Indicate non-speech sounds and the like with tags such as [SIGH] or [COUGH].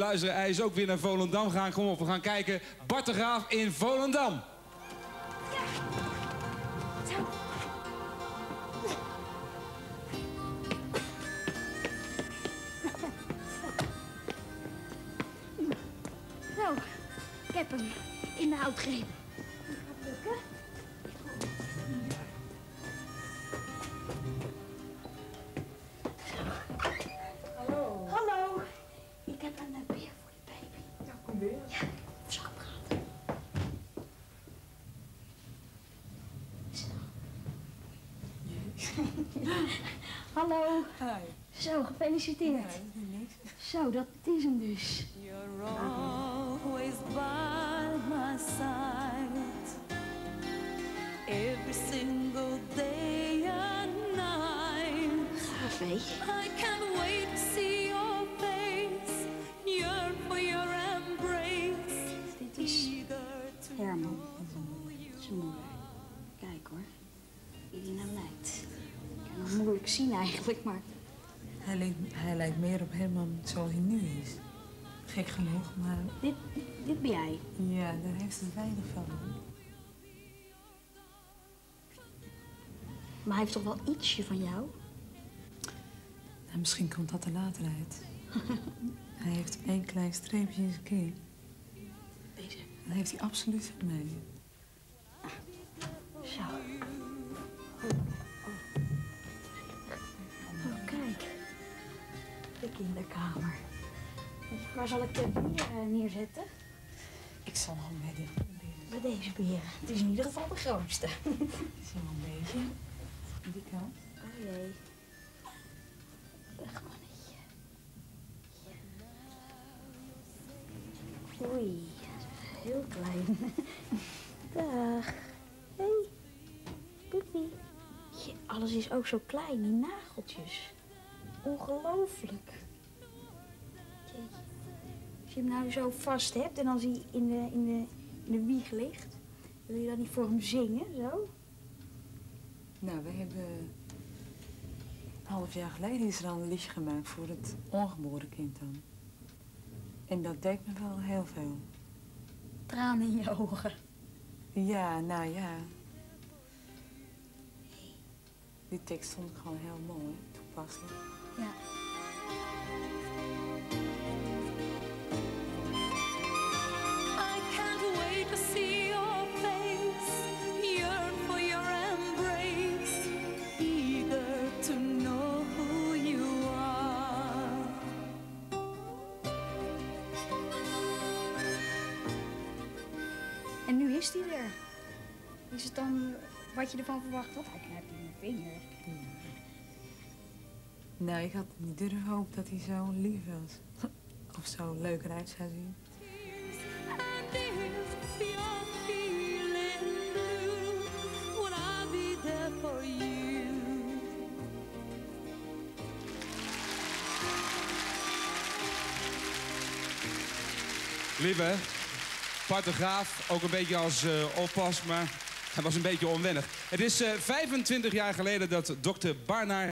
Luisteren, hij is ook weer naar Volendam gaan. Kom op, we gaan kijken. Bart de Graaf in Volendam. Zo, ik heb hem in de houtgreep. [LAUGHS] Hallo. Hi. Zo, gefeliciteerd. Niks. Zo, dat is hem dus. You're always by my side every single day and night. Gaaf, moeilijk zien eigenlijk, maar... Hij lijkt, hij lijkt meer op Herman zoals hij nu is. Gek genoeg, maar Dit, dit ben jij. ja, daar heeft het weinig van. Maar hij heeft toch wel ietsje van jou? Nou, misschien komt dat er later uit. [LAUGHS] hij heeft één klein streepje in zijn kin. Deze. Dat heeft hij absoluut van mij. Waar zal ik de bier eh, neerzetten? Ik zal nog een beetje. Bij deze bier. Het is in ieder geval de grootste. Zo een beetje. Die kant. Oh jee. Dag mannetje. Oei, heel klein. [LAUGHS] Dag. Hey, Poepie. Alles is ook zo klein, die nageltjes. Ongelooflijk. Jeetje. Als je hem nou zo vast hebt en als hij in de, in de, in de wieg ligt, wil je dan niet voor hem zingen, zo? Nou, we hebben. Een half jaar geleden is er al een liedje gemaakt voor het ongeboren kind dan. En dat deed me wel heel veel. Tranen in je ogen. Ja, nou ja. Die tekst vond ik gewoon heel mooi, toepasselijk. Ja. En nu is hij er. Is het dan wat je ervan verwacht had? Hij knijpt in mijn vinger. Nou, ik had niet durven hopen dat hij zo lief was. Of zo leuk eruit zou zien. Lieve, Bart de Graaf, ook een beetje als eh, oppas, maar hij was een beetje onwennig. Het is eh, 25 jaar geleden dat dokter Barnaar